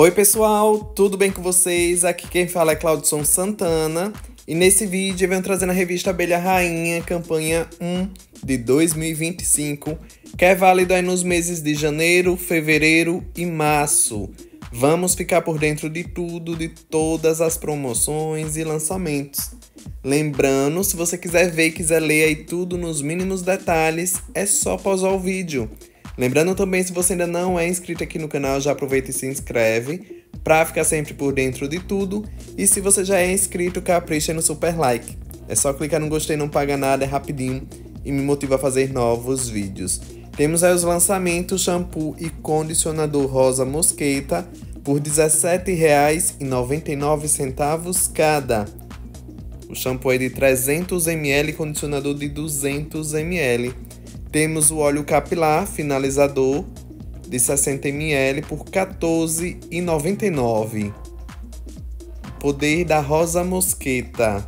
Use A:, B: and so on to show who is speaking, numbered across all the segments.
A: Oi pessoal, tudo bem com vocês? Aqui quem fala é Claudson Santana e nesse vídeo eu venho trazendo a revista Abelha Rainha, campanha 1 de 2025, que é válida aí nos meses de janeiro, fevereiro e março. Vamos ficar por dentro de tudo, de todas as promoções e lançamentos. Lembrando, se você quiser ver e quiser ler aí tudo nos mínimos detalhes, é só pausar o vídeo. Lembrando também, se você ainda não é inscrito aqui no canal, já aproveita e se inscreve para ficar sempre por dentro de tudo. E se você já é inscrito, capricha no super like. É só clicar no gostei, não paga nada, é rapidinho e me motiva a fazer novos vídeos. Temos aí os lançamentos shampoo e condicionador rosa mosqueta por R$ 17,99 cada. O shampoo é de 300ml e condicionador de 200ml. Temos o óleo capilar finalizador de 60ml por R$ 14,99. Poder da Rosa Mosqueta.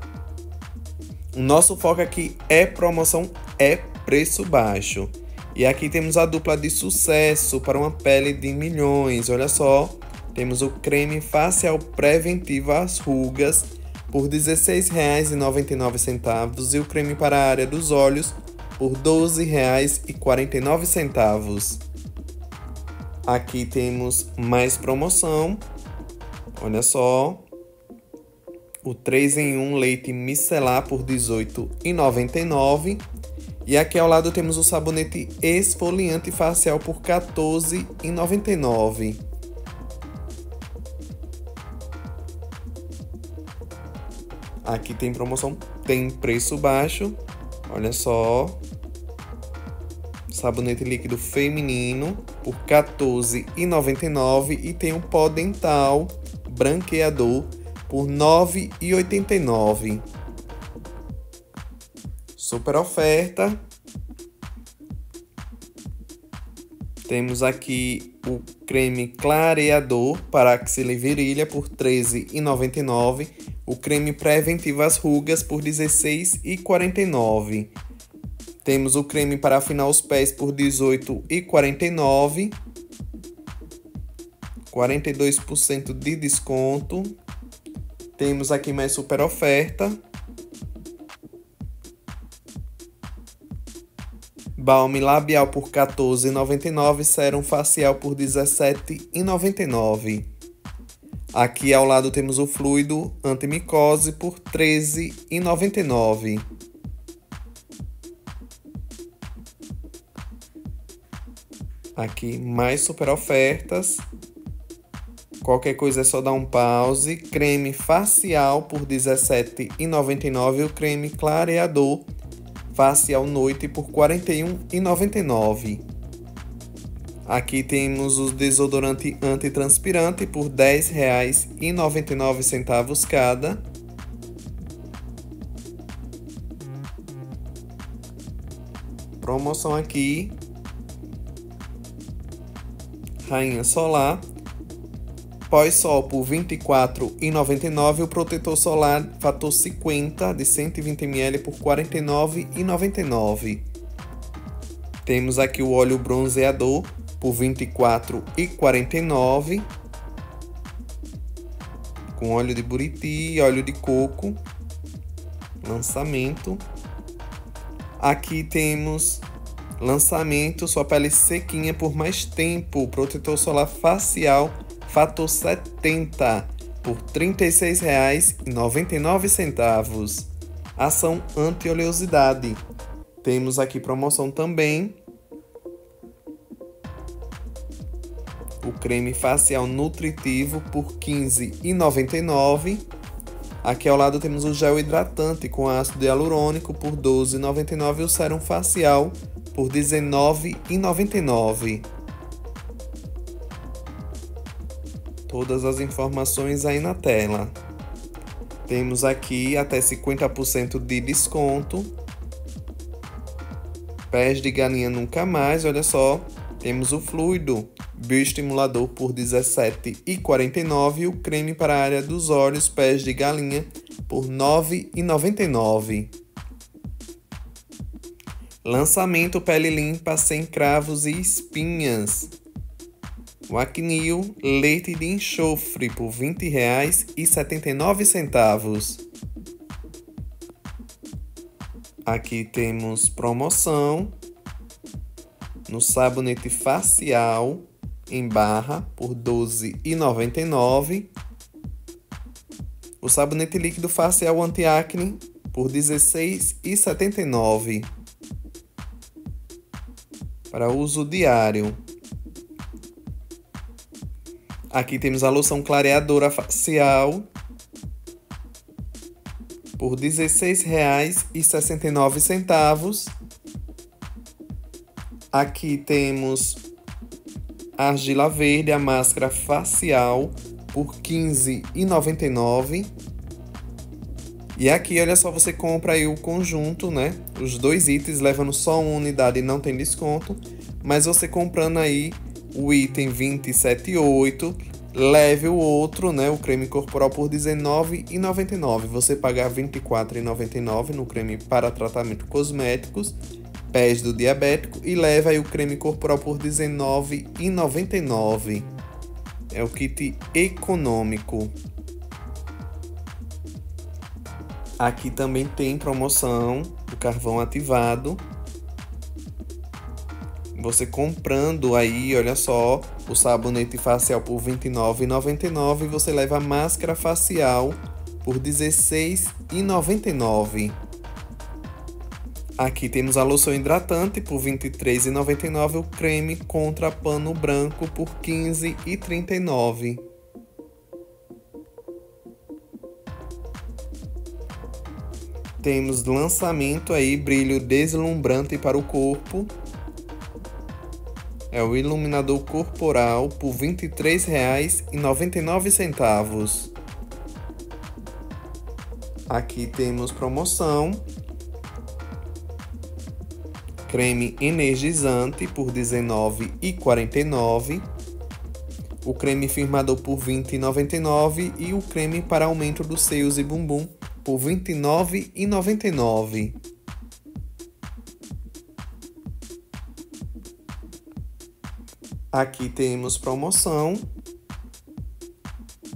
A: O nosso foco aqui é promoção, é preço baixo. E aqui temos a dupla de sucesso para uma pele de milhões. Olha só, temos o creme facial preventivo às rugas por R$ 16,99 e o creme para a área dos olhos por R$ 12,49. Aqui temos mais promoção. Olha só. O 3 em 1 leite micelar por R$ 18,99. E aqui ao lado temos o sabonete esfoliante facial por R$ 14,99. Aqui tem promoção, tem preço baixo. Olha só. Sabonete líquido feminino por R$ 14,99 e tem um pó dental branqueador por R$ 9,89. Super oferta. Temos aqui o creme clareador para axila e virilha por R$ 13,99 o creme preventivo às rugas por R$ 16,49. Temos o creme para afinar os pés por R$ 18,49. 42% de desconto. Temos aqui mais super oferta. Balme labial por R$ 14,99, sérum facial por R$ 17,99. Aqui ao lado temos o fluido antimicose por R$ 13,99. Aqui mais super ofertas. Qualquer coisa é só dar um pause. Creme facial por R$ 17,99 e o creme clareador facial noite por R$ 41,99. Aqui temos o desodorante antitranspirante por R$ 10,99 cada. Promoção aqui. Rainha Solar. Pós-sol por R$ 24,99 o protetor solar fator 50 de 120ml por R$ 49,99. Temos aqui o óleo bronzeador por R$ 24,49 com óleo de buriti óleo de coco. Lançamento. Aqui temos lançamento sua pele sequinha por mais tempo, protetor solar facial fator 70 por R$ 36,99. Ação anti-oleosidade. Temos aqui promoção também o creme facial nutritivo por R$ 15,99. Aqui ao lado temos o gel hidratante com ácido hialurônico por R$ 12,99 e o sérum facial por R$ 19,99. Todas as informações aí na tela. Temos aqui até 50% de desconto. Pés de galinha nunca mais, olha só. Temos o fluido bioestimulador por R$ 17,49 e o creme para a área dos olhos pés de galinha por R$ 9,99. Lançamento pele limpa sem cravos e espinhas. O Acnil leite de enxofre por R$ 20,79. Aqui temos promoção no sabonete facial em barra por R$ 12,99. O sabonete líquido facial anti-acne por R$ 16,79 para uso diário. Aqui temos a loção clareadora facial por R$ 16,69. Aqui temos a argila verde, a máscara facial por R$ 15,99. E aqui, olha só, você compra aí o conjunto, né? Os dois itens, levando só uma unidade e não tem desconto. Mas você comprando aí o item 27,8, leve o outro, né? O creme corporal por R$19,99. Você pagar R$24,99 no creme para tratamento cosméticos, pés do diabético e leva aí o creme corporal por R$19,99. É o kit econômico. Aqui também tem promoção do carvão ativado. Você comprando aí, olha só, o sabonete facial por R$ 29,99 e você leva a máscara facial por R$ 16,99. Aqui temos a loção hidratante por R$ 23,99 o creme contra pano branco por R$ 15,39. Temos lançamento aí, brilho deslumbrante para o corpo. É o iluminador corporal por R$ 23,99. Aqui temos promoção. Creme energizante por R$ 19,49. O creme firmador por R$ 20,99 e o creme para aumento dos seios e bumbum por R$ 29,99. Aqui temos promoção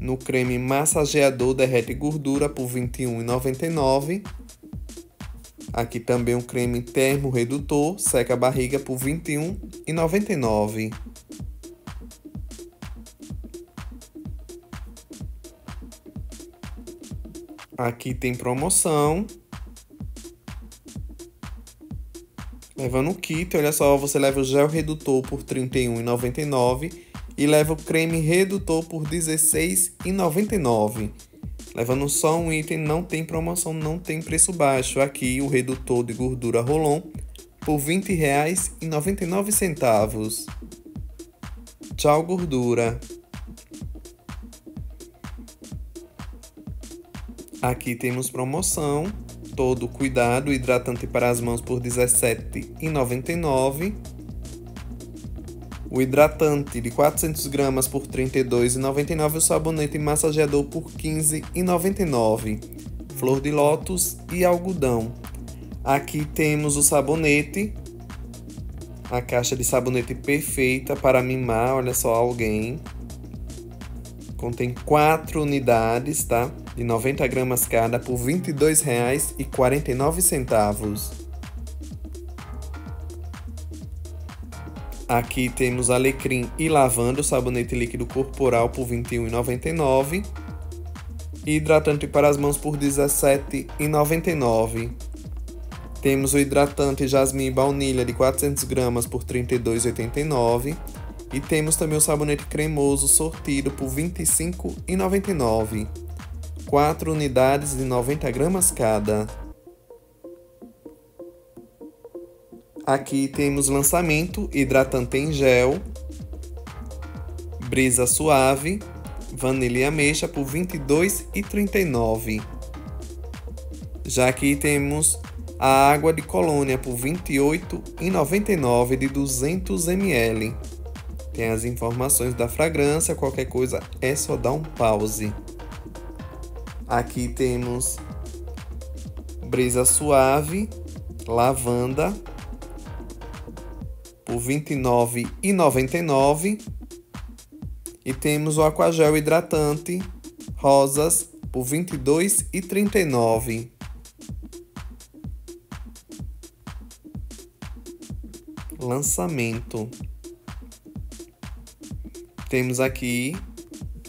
A: no creme massageador derrete gordura por R$ 21,99. Aqui também um creme termo redutor seca a barriga por R$ 21,99. Aqui tem promoção. Levando o kit, olha só, você leva o gel redutor por R$ 31,99 e leva o creme redutor por R$ 16,99. Levando só um item, não tem promoção, não tem preço baixo. Aqui o redutor de gordura Rolon por R$ 20,99. Tchau, gordura! Aqui temos promoção, todo cuidado, hidratante para as mãos por R$ 17,99. O hidratante de 400 gramas por R$ 32,99 e o sabonete massageador por R$ 15,99. Flor de lótus e algodão. Aqui temos o sabonete, a caixa de sabonete perfeita para mimar, olha só, alguém. Contém 4 unidades, tá? de 90 gramas cada por R$ 22,49. Aqui temos alecrim e lavanda, sabonete líquido corporal por R$ 21,99. E hidratante para as mãos por R$ 17,99. Temos o hidratante jasmim e baunilha de 400 gramas por R$ 32,89. E temos também o sabonete cremoso sortido por R$ 25,99. 4 unidades de 90 gramas cada. Aqui temos lançamento hidratante em gel, brisa suave, vanilla e ameixa por R$ 22,39. Já aqui temos a água de colônia por R$ 28,99 de 200 ml. Tem as informações da fragrância, qualquer coisa é só dar um pause. Aqui temos brisa suave, lavanda por R$ 29,99. E temos o Aquagel hidratante rosas por R$ 22,39. Lançamento. Temos aqui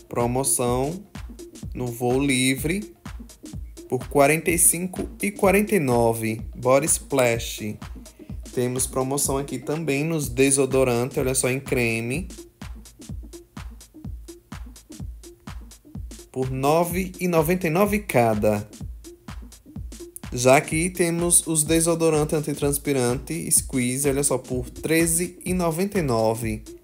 A: promoção no voo livre por R$ 45,49. Body Splash. Temos promoção aqui também nos desodorantes, olha só, em creme. Por R$ 9,99 cada. Já aqui temos os desodorantes antitranspirante Squeeze, olha só, por R$ 13,99.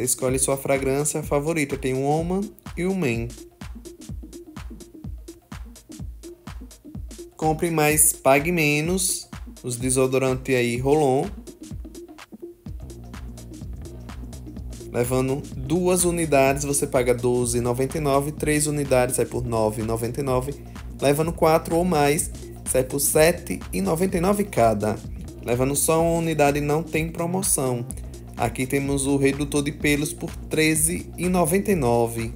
A: Você escolhe sua fragrância favorita, tem o Woman e o Men. Compre mais, pague menos. Os desodorantes aí Rolon. Levando duas unidades, você paga R$ 12,99. Três unidades sai por R$ 9,99. Levando quatro ou mais, sai por R$ 7,99 cada. Levando só uma unidade não tem promoção. Aqui temos o redutor de pelos por R$ 13,99.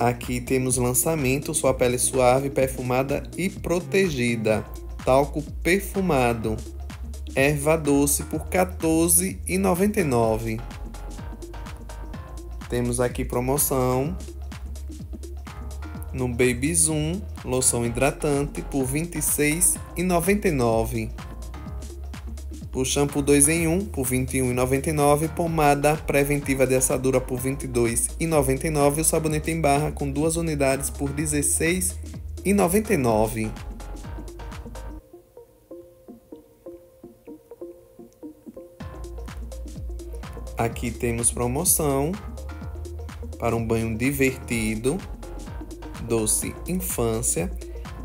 A: Aqui temos lançamento, sua pele suave, perfumada e protegida. Talco perfumado. Erva doce por R$ 14,99. Temos aqui promoção no Baby Zoom, loção hidratante por R$ 26,99 o shampoo 2 em 1 por R$ 21,99, pomada preventiva de assadura por R$ 22,99 e o sabonete em barra com duas unidades por R$ 16,99. Aqui temos promoção para um banho divertido, doce infância.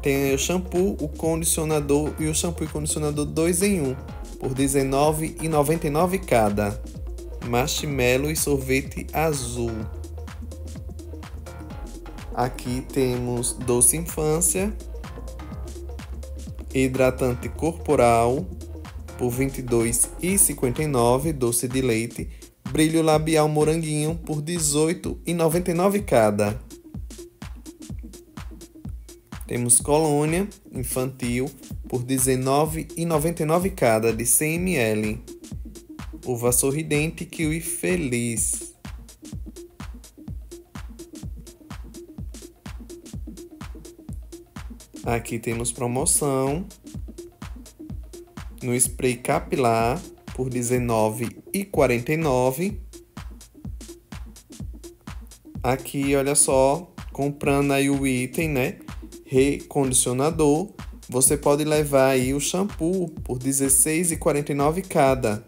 A: Tem o shampoo, o condicionador e o shampoo e condicionador 2 em 1 por R$19,99 cada. Marshmallow e sorvete azul. Aqui temos doce infância, hidratante corporal por R$ 22,59, doce de leite, brilho labial moranguinho por R$ 18,99 cada. Temos colônia infantil por R$19,99 cada de 100 ml. Uva sorridente kiwi feliz. Aqui temos promoção no spray capilar por R$19,49. Aqui, olha só, comprando aí o item, né? Recondicionador você pode levar aí o shampoo por R$16,49 cada,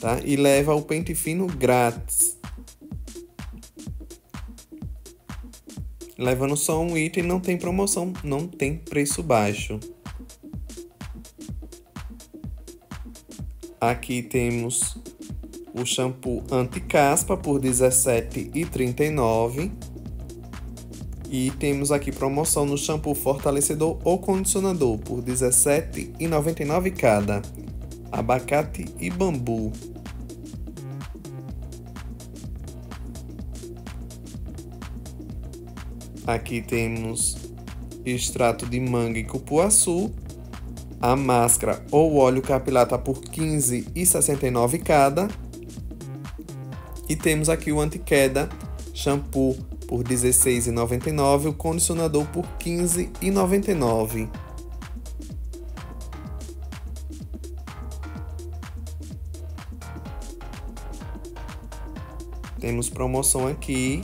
A: tá? E leva o pente fino grátis. Levando só um item não tem promoção, não tem preço baixo. Aqui temos o shampoo anti-caspa por R$17,39. E temos aqui promoção no shampoo fortalecedor ou condicionador por R$ 17,99 cada. Abacate e bambu. Aqui temos extrato de manga e cupuaçu. A máscara ou óleo capilar tá por R$ 15,69 cada. E temos aqui o anti-queda shampoo por R$ 16,99, o condicionador por R$ 15,99. Temos promoção aqui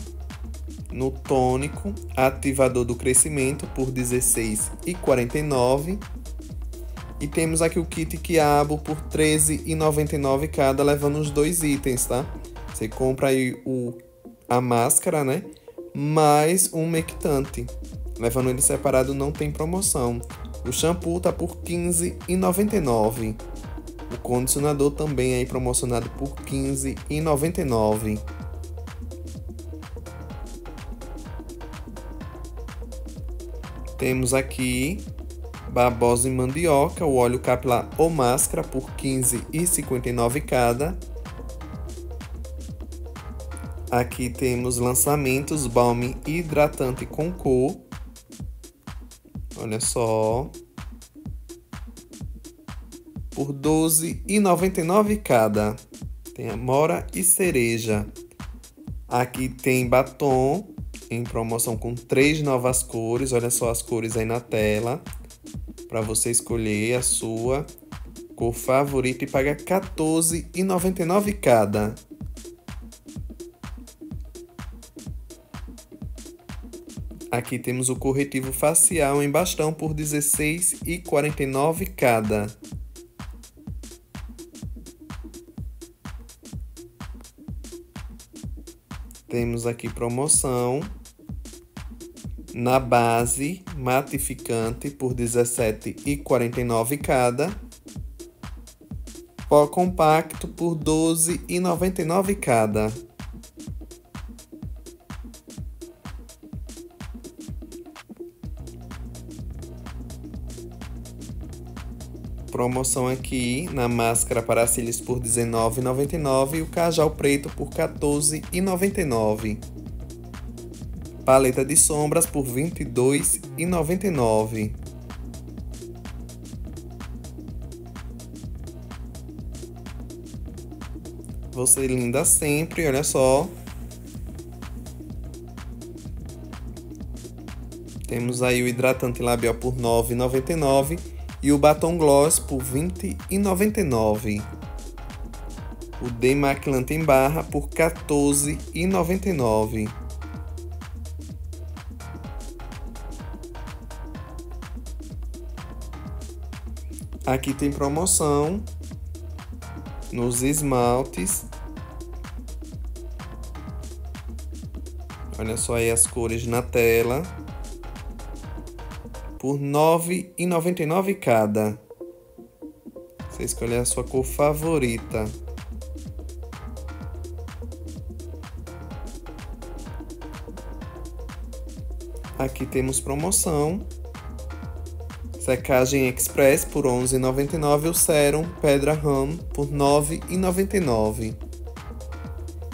A: no tônico ativador do crescimento por R$ 16,49. E temos aqui o kit quiabo por R$ 13,99 cada, levando os dois itens, tá? Você compra aí o, a máscara, né? Mais um mectante. Levando ele separado não tem promoção. O shampoo tá por R$ 15,99. O condicionador também aí promocionado por R$ 15,99. Temos aqui babosa e mandioca, o óleo capilar ou máscara por R$ 15,59 cada. Aqui temos lançamentos balme hidratante com cor. Olha só. Por R$ 12,99 cada. Tem amora e cereja. Aqui tem batom em promoção com três novas cores. Olha só as cores aí na tela. Para você escolher a sua cor favorita e paga R$ 14,99 cada. Aqui temos o corretivo facial em bastão por R$ 16,49 cada. Temos aqui promoção na base matificante por R$ 17,49 cada. Pó compacto por R$ 12,99 cada. Promoção aqui na máscara para cílios por R$19,99 e o cajal preto por R$14,99. Paleta de sombras por R$22,99. Você linda sempre, olha só. Temos aí o hidratante labial por R$ 9,99 e o batom gloss por R$ 20,99. O demaquilante em barra por R$ 14,99. Aqui tem promoção nos esmaltes. Olha só aí as cores na tela por R$ 9,99 cada. Você escolher a sua cor favorita. Aqui temos promoção. Secagem Express por R$ 11,99 o Serum Pedra Ram por R$ 9,99.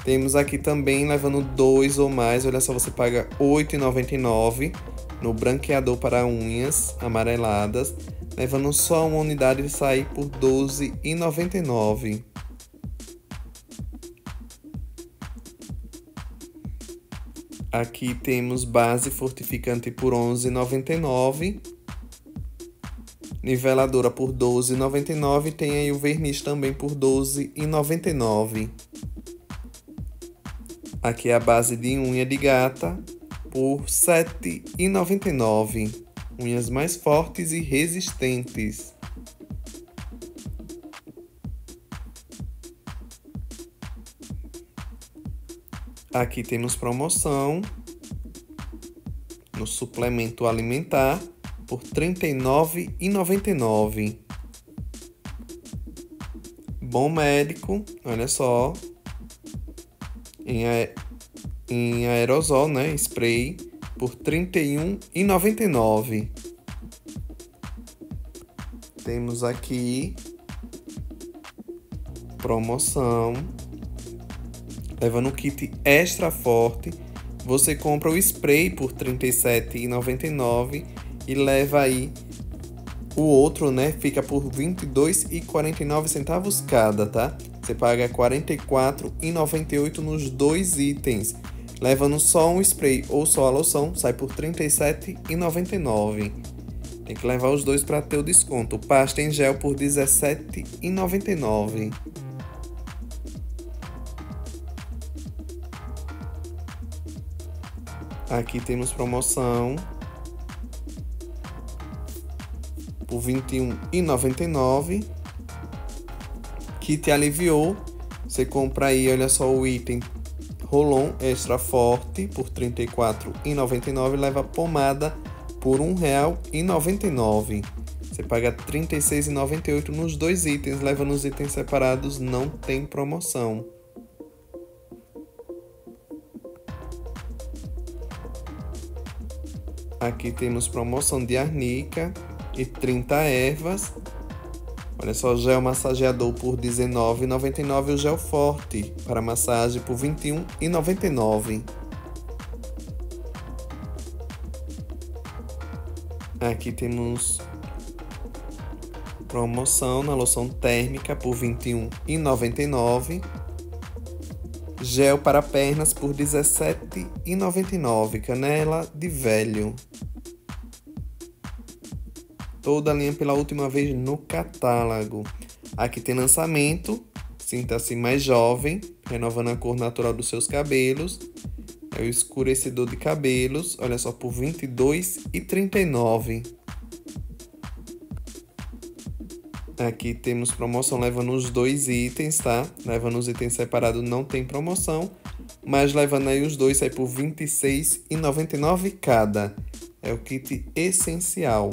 A: Temos aqui também levando dois ou mais, olha só, você paga R$ 8,99 no branqueador para unhas amareladas, levando só uma unidade de sair por R$ 12,99. Aqui temos base fortificante por R$ 11,99. Niveladora por R$ 12,99. Tem aí o verniz também por R$ 12,99. Aqui é a base de unha de gata por R$ 7,99. Unhas mais fortes e resistentes. Aqui temos promoção no suplemento alimentar por R$ 39,99. Bom médico, olha só, em em aerosol, né, spray, por R$ 31,99. Temos aqui promoção. Levando um kit extra forte, você compra o spray por R$ 37,99 e leva aí o outro, né? Fica por R$ 22,49 centavos cada, tá? Você paga R$ 44,98 nos dois itens. Levando só um spray ou só a loção, sai por R$ 37,99. Tem que levar os dois para ter o desconto. Pasta em gel por R$ 17,99. Aqui temos promoção por R$ 21,99. Kit aliviou. Você compra aí, olha só o item Rolon extra forte por R$ 34,99 leva pomada por R$ 1,99. Você paga R$ 36,98 nos dois itens, leva nos itens separados, não tem promoção. Aqui temos promoção de arnica e 30 ervas. Olha só, gel massageador por R$19,99 e o gel forte para massagem por R$21,99. Aqui temos promoção na loção térmica por R$ 21,99. Gel para pernas por R$ 17,99. Canela de velho. Toda a linha pela última vez no catálogo. Aqui tem lançamento. Sinta-se mais jovem, renovando a cor natural dos seus cabelos. É o escurecedor de cabelos, olha só, por R$ 22,39. Aqui temos promoção levando os dois itens, tá? Levando os itens separados não tem promoção, mas levando aí os dois sai por R$ 26,99 cada. É o kit essencial.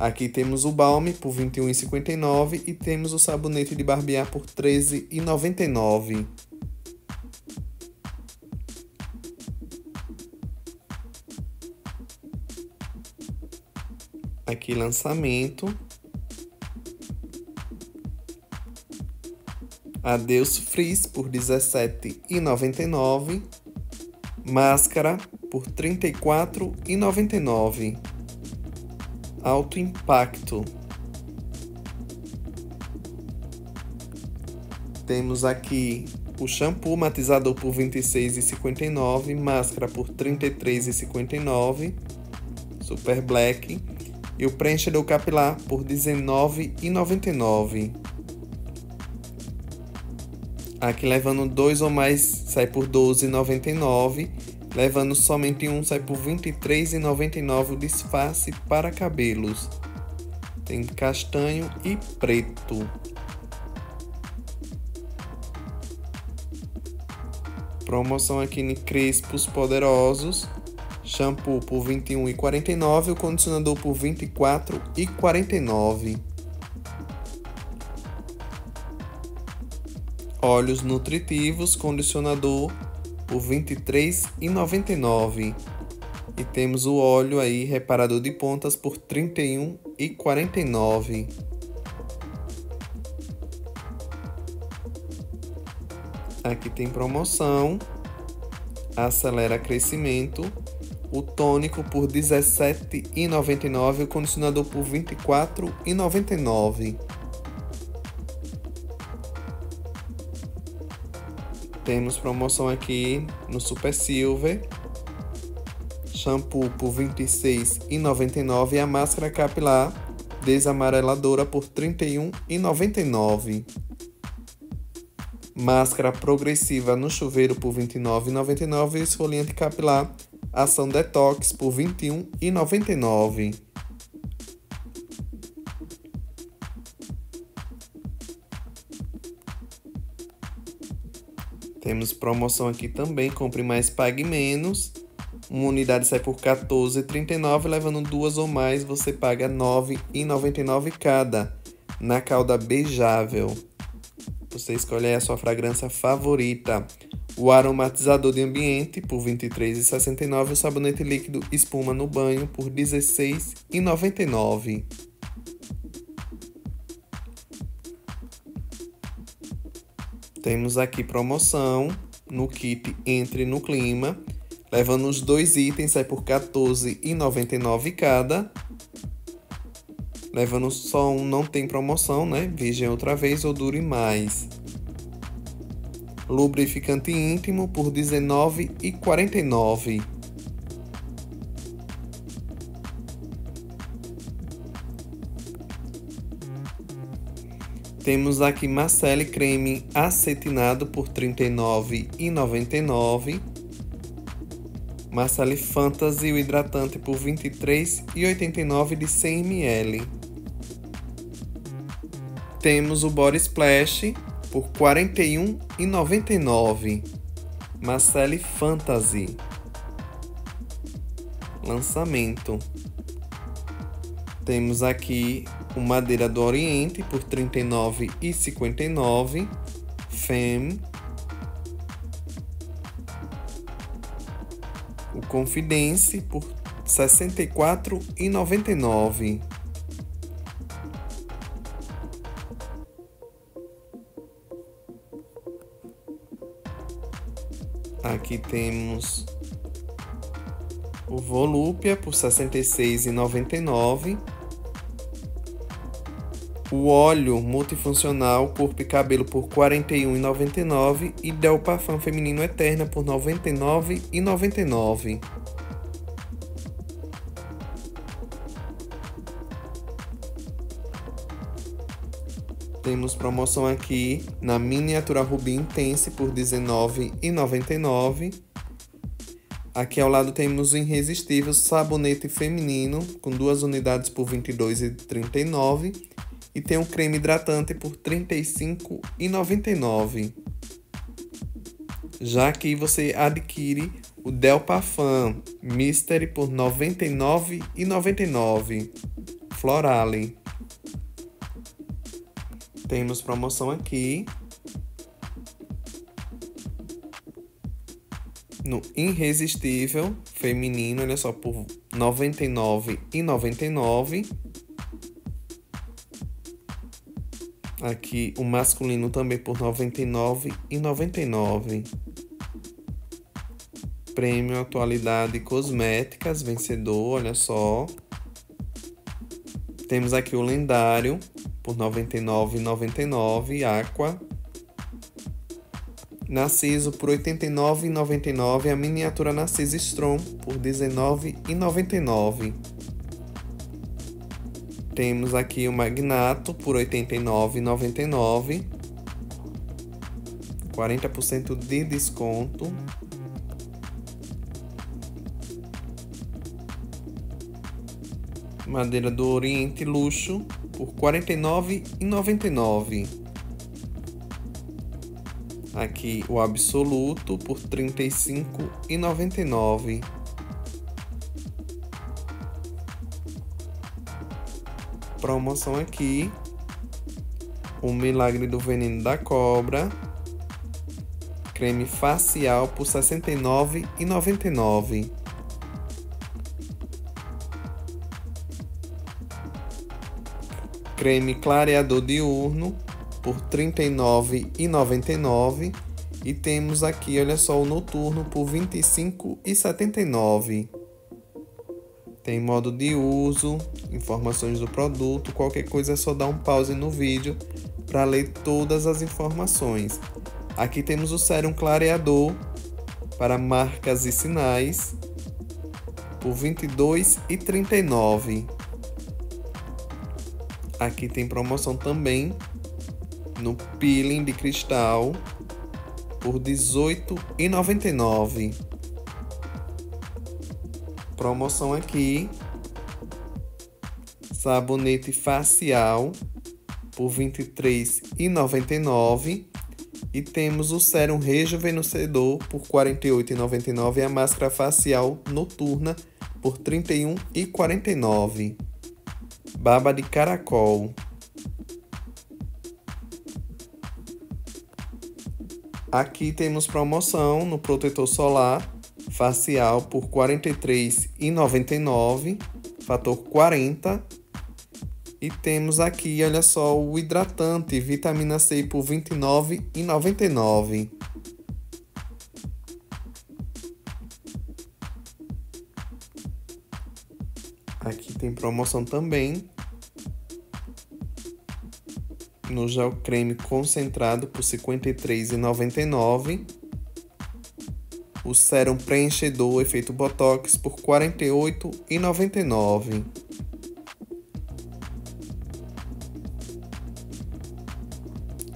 A: Aqui temos o balme por R$ 21,59 e temos o sabonete de barbear por R$ 13,99. Aqui lançamento Adeus Frizz por R$ 17,99. Máscara por R$ 34,99. Alto Impacto. Temos aqui o shampoo matizador por R$ 26,59, máscara por R$ 33,59, Super Black, e o preenchedor capilar por R$ 19,99. Aqui levando dois ou mais sai por R$ 12,99. Levando somente um sai por R$ 23,99 o disfarce para cabelos. Tem castanho e preto. Promoção aqui em Crespos Poderosos. Shampoo por R$ 21,49 e o condicionador por R$ 24,49. óleos nutritivos, condicionador por R$ 23,99. E temos o óleo aí reparador de pontas por R$ 31,49. Aqui tem promoção. Acelera crescimento. O tônico por R$ 17,99 e o condicionador por R$ 24,99. Temos promoção aqui no Super Silver. Shampoo por R$ 26,99 e a máscara capilar desamareladora por R$ 31,99. Máscara progressiva no chuveiro por R$ 29,99 e esfoliante capilar ação detox por R$ 21,99. Temos promoção aqui também, compre mais, pague menos. Uma unidade sai por R$ 14,39, levando duas ou mais você paga R$ 9,99 cada. Na calda beijável. Você escolhe a sua fragrância favorita. O aromatizador de ambiente por R$ 23,69 e o sabonete líquido espuma no banho por R$ 16,99. Temos aqui promoção no kit Entre no Clima, levando os dois itens, sai por R$14,99 cada. Levando só um não tem promoção, né? Virgem outra vez ou dure mais. Lubrificante íntimo por R$19,49. Temos aqui Marcele creme acetinado por R$ 39,99. Marcele Fantasy o hidratante por R$ 23,89 de 100 ml. Temos o Body Splash por R$ 41,99. Marcele Fantasy. Lançamento. Temos aqui o Madeira do Oriente por R$ 39,59. FEM. O Confidense por R$ 64,99. Aqui temos o Volúpia por R$ 66,99. O óleo multifuncional corpo e cabelo por R$ 41,99 e Del Parfum feminino Eterna por R$ 99,99. Temos promoção aqui na miniatura Ruby Intense por R$19,99. Aqui ao lado temos o irresistível sabonete feminino com duas unidades por R$22,39 e tem um creme hidratante por R$35,99. Já que você adquire o Del Parfum Mystery por R$ 99,99 Florale. Temos promoção aqui. No Irresistível feminino, olha só, por R$ 99,99. Aqui o masculino também por R$ 99,99. Prêmio Atualidade Cosméticas, vencedor, olha só. Temos aqui o lendário por R$ 99,99, Aqua. Narciso por R$ 89,99, a miniatura Narciso Strong por R$ 19,99. Temos aqui o Magnato por R$ 89,99. 40% de desconto. Madeira do Oriente Luxo por R$ 49,99. Aqui o absoluto por R$ 35,99. Promoção aqui. O Milagre do Veneno da Cobra. Creme facial por R$ 69,99. creme clareador diurno por R$ 39,99 e temos aqui, olha só, o noturno por R$ 25,79. Tem modo de uso, informações do produto, qualquer coisa é só dar um pause no vídeo para ler todas as informações. Aqui temos o sérum clareador para marcas e sinais por R$ 22,39. Aqui tem promoção também no peeling de cristal por R$ 18,99. Promoção aqui sabonete facial por R$ 23,99 e temos o sérum rejuvenescedor por R$ 48,99 e a máscara facial noturna por R$ 31,49 baba de caracol. Aqui temos promoção no protetor solar facial por R$ 43,99, fator 40. E temos aqui, olha só, o hidratante vitamina C por R$ 29,99. Aqui tem promoção também. No gel creme concentrado por R$ 53,99. O sérum preenchedor efeito Botox por R$ 48,99.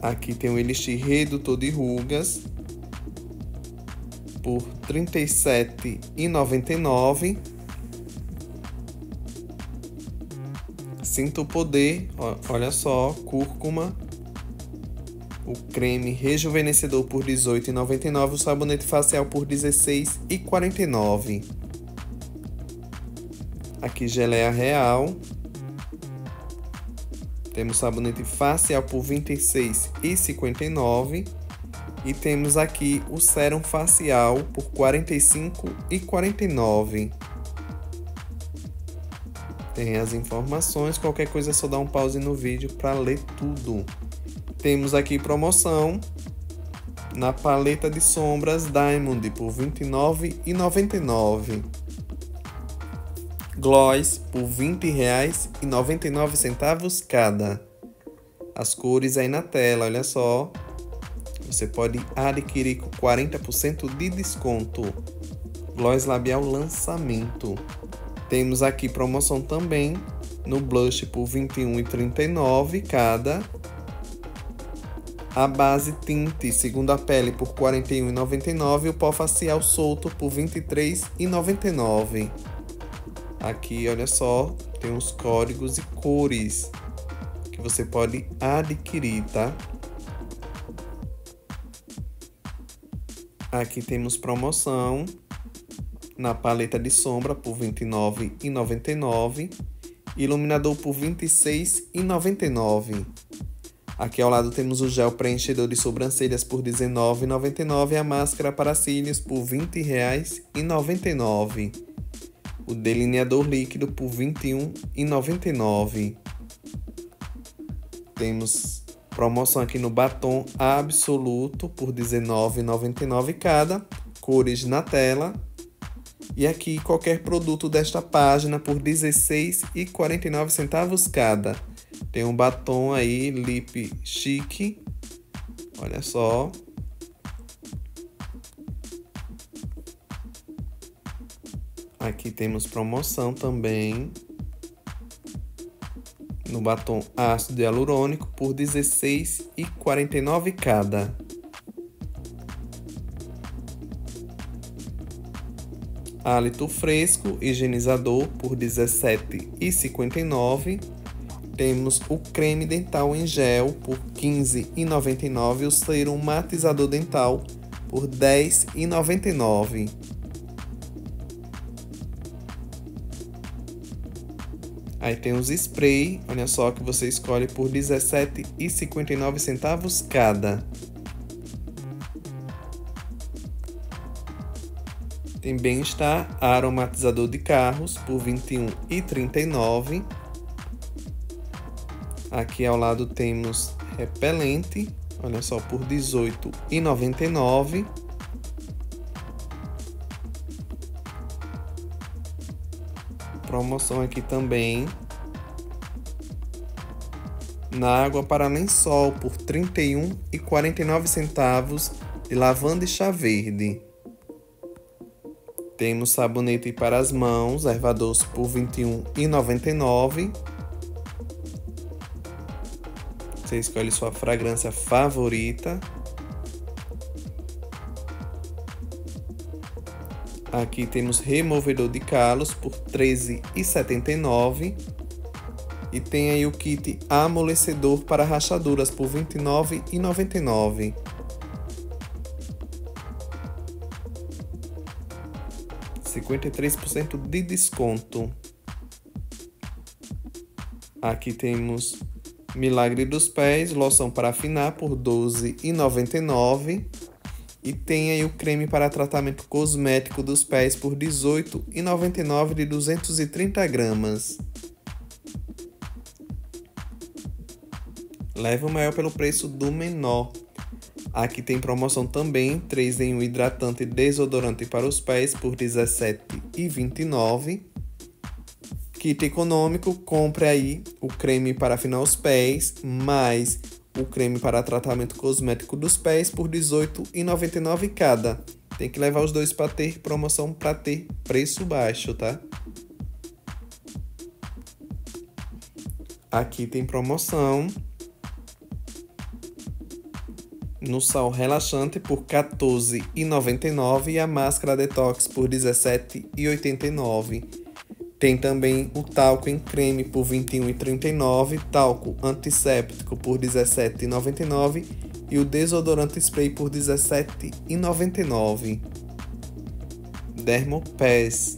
A: Aqui tem o Elixir Redutor de Rugas por R$ 37,99. Sinta o poder, olha só, cúrcuma, o creme rejuvenescedor por R$18,99, o sabonete facial por R$16,49. Aqui geleia real. Temos sabonete facial por R$26,59. E temos aqui o sérum facial por R$45,49. Tem as informações, qualquer coisa é só dar um pause no vídeo para ler tudo. Temos aqui promoção Na paleta de sombras Diamond por R$ 29,99. Gloss por R$ 20,99 cada. As cores aí na tela, olha só. Você pode adquirir com 40% de desconto. Gloss labial lançamento. Temos aqui promoção também no blush por R$ 21,39 cada. A base tinte segunda pele por R$ 41,99 e o pó facial solto por R$ 23,99. Aqui, olha só, tem os códigos e cores que você pode adquirir, tá? Aqui temos promoção na paleta de sombra por R$ 29,99, iluminador por R$ 26,99. Aqui ao lado temos o gel preenchedor de sobrancelhas por R$ 19,99 e a máscara para cílios por R$ 20,99 o delineador líquido por R$ 21,99. Temos promoção aqui no batom absoluto por R$ 19,99 cada, cores na tela. E aqui qualquer produto desta página por R$ 16,49 cada. Tem um batom aí, lip chique. Olha só, Aqui temos promoção também no batom ácido hialurônico por R$ 16,49 cada. Hálito fresco higienizador por R$ 17,59. Temos o creme dental em gel por R$ 15,99 e o serum matizador dental por R$ 10,99. Aí tem os spray, olha só que você escolhe por R$17,59 cada. Tem bem-estar aromatizador de carros por R$21,39. Aqui ao lado temos repelente, olha só, por R$18,99. promoção aqui também. Na água para lençol por R$ 31,49 centavos de lavanda e chá verde. Temos sabonete para as mãos, erva doce por R$ 21,99. Você escolhe sua fragrância favorita. Aqui temos removedor de calos por R$ 13,79. E tem aí o kit amolecedor para rachaduras por R$ 29,99. Cinquenta e três por cento de desconto. Aqui temos Milagre dos Pés, loção para afinar por R$ 12,99. E tem aí o creme para tratamento cosmético dos pés por R$ 18,99 de 230 gramas. Leve o maior pelo preço do menor. Aqui tem promoção também, 3 em 1 hidratante desodorante para os pés por R$ 17,29. Kit econômico, compre aí o creme para afinar os pés, mais o creme para tratamento cosmético dos pés por R$ 18,99 cada. Tem que levar os dois para ter promoção para ter preço baixo, tá? Aqui tem promoção no sal relaxante por R$ 14,99 e a máscara detox por R$ 17,89. Tem também o talco em creme por R$ 21,39, talco antisséptico por R$ 17,99 e o desodorante spray por R$ 17,99. Dermopass.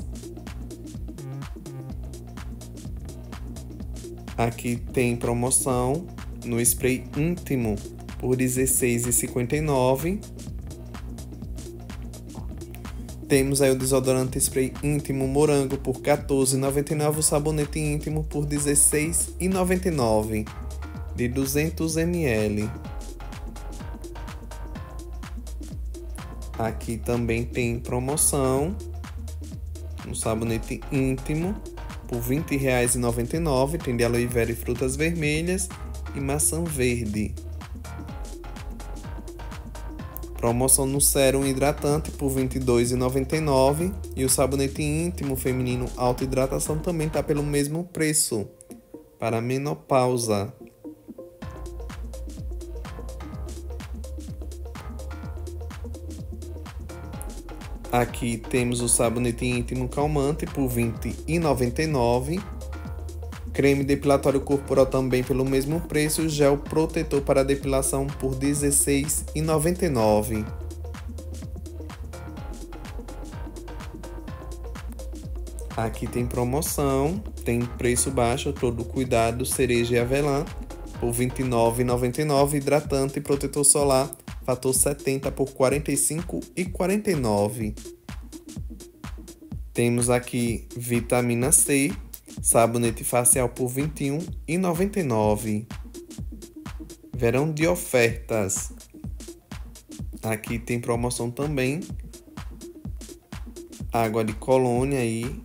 A: Aqui tem promoção no spray íntimo por R$ 16,59 temos aí o desodorante spray íntimo morango por R$ 14,99, o sabonete íntimo por R$ 16,99 de 200 ml. Aqui também tem promoção. Um sabonete íntimo por R$ 20,99. Tem de aloe vera e frutas vermelhas e maçã verde. Promoção no sérum hidratante por R$ 22,99 e o sabonete íntimo feminino alta hidratação também está pelo mesmo preço para menopausa. Aqui temos o sabonete íntimo calmante por R$ 20,99. Creme depilatório corporal também pelo mesmo preço. Gel protetor para depilação por R$ 16,99. Aqui tem promoção, tem preço baixo, todo cuidado, cereja e avelã por R$ 29,99, hidratante e protetor solar fator 70 por 45 e 49. Temos aqui vitamina C, sabonete facial por 21 e 99. Verão de ofertas. Aqui tem promoção também. Água de colônia aí,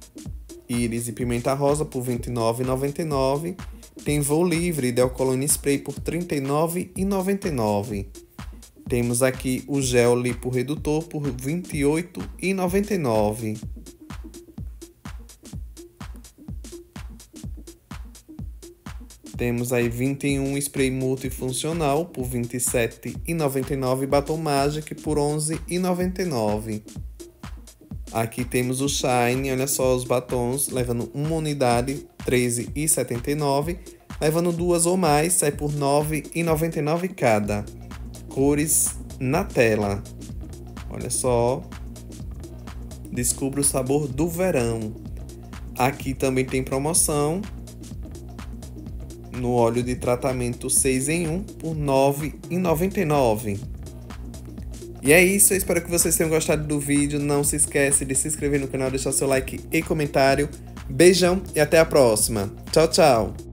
A: íris e pimenta rosa por R$ 29,99. Tem voo livre de Colônia Spray por R$ 39,99. Temos aqui o gel lipo redutor por R$ 28,99. Temos aí 21 spray multifuncional por R$ 27,99 batom Magic por R$ 11,99. Aqui temos o Shine, olha só os batons, levando uma unidade, R$ 13,79. Levando duas ou mais, sai por R$ 9,99 cada cores na tela. Olha só. Descubra o sabor do verão. Aqui também tem promoção no óleo de tratamento 6 em 1 por R$ 9,99. E é isso, eu espero que vocês tenham gostado do vídeo. Não se esquece de se inscrever no canal, deixar seu like e comentário. Beijão e até a próxima. Tchau, tchau!